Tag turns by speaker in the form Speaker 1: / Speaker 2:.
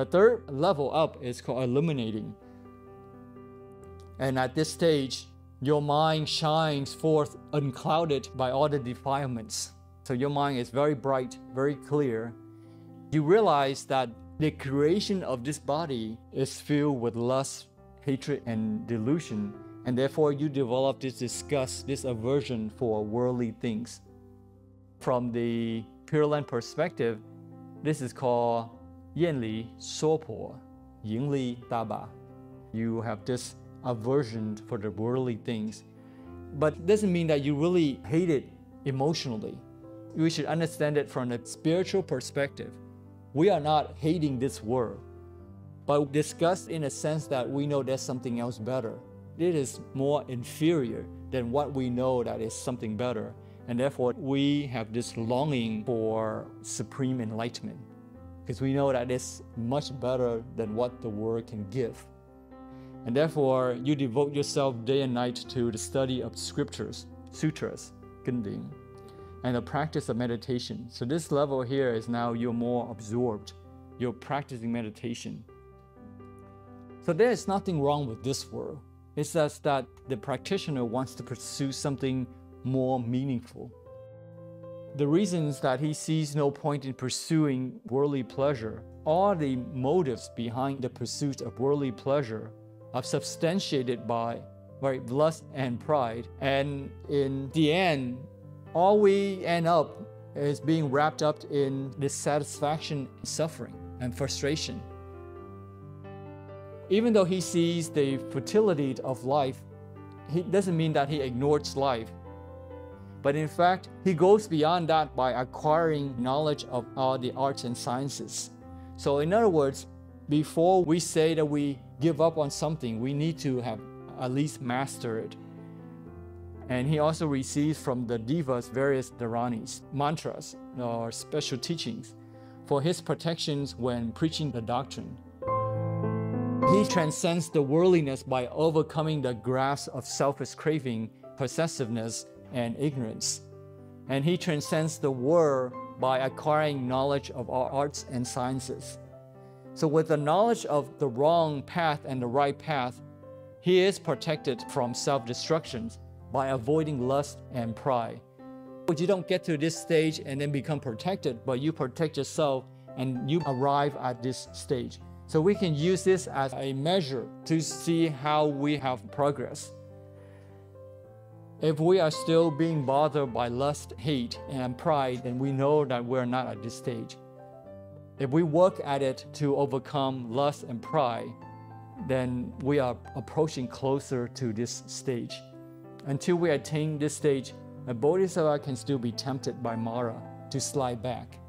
Speaker 1: The third level up is called illuminating. And at this stage, your mind shines forth unclouded by all the defilements. So your mind is very bright, very clear. You realize that the creation of this body is filled with lust, hatred, and delusion, and therefore you develop this disgust, this aversion for worldly things. From the Pure Land perspective, this is called Yanli Sopo, Yingli Daba. You have this aversion for the worldly things. But it doesn't mean that you really hate it emotionally. We should understand it from a spiritual perspective. We are not hating this world, but disgust in a sense that we know there's something else better. It is more inferior than what we know that is something better. And therefore, we have this longing for supreme enlightenment because we know that it's much better than what the world can give. And therefore, you devote yourself day and night to the study of scriptures, sutras, gending, and the practice of meditation. So this level here is now you're more absorbed. You're practicing meditation. So there is nothing wrong with this world. It's just that the practitioner wants to pursue something more meaningful. The reasons that he sees no point in pursuing worldly pleasure, all the motives behind the pursuit of worldly pleasure are substantiated by right, lust and pride. And in the end, all we end up is being wrapped up in dissatisfaction, suffering, and frustration. Even though he sees the futility of life, it doesn't mean that he ignores life. But in fact, he goes beyond that by acquiring knowledge of all the arts and sciences. So, in other words, before we say that we give up on something, we need to have at least mastered it. And he also receives from the devas various dharanis, mantras, or special teachings for his protections when preaching the doctrine. He transcends the worldliness by overcoming the grasp of selfish craving, possessiveness, and ignorance. And he transcends the world by acquiring knowledge of our arts and sciences. So, with the knowledge of the wrong path and the right path, he is protected from self destruction by avoiding lust and pride. But you don't get to this stage and then become protected, but you protect yourself and you arrive at this stage. So we can use this as a measure to see how we have progress. If we are still being bothered by lust, hate, and pride, then we know that we're not at this stage. If we work at it to overcome lust and pride, then we are approaching closer to this stage. Until we attain this stage, a bodhisattva can still be tempted by Mara to slide back.